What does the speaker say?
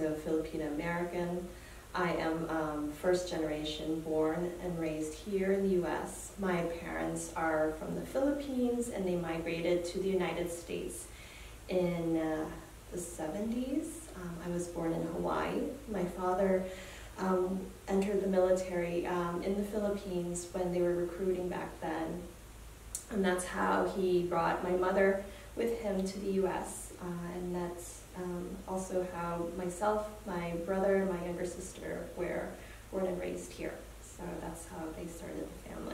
also Filipino American. I am um, first generation born and raised here in the US. My parents are from the Philippines and they migrated to the United States in uh, the 70s. Um, I was born in Hawaii. My father um, entered the military um, in the Philippines when they were recruiting back then. And that's how he brought my mother with him to the US. Uh, and that's um, also how myself, my brother, my younger sister were born and raised here. So that's how they started the family.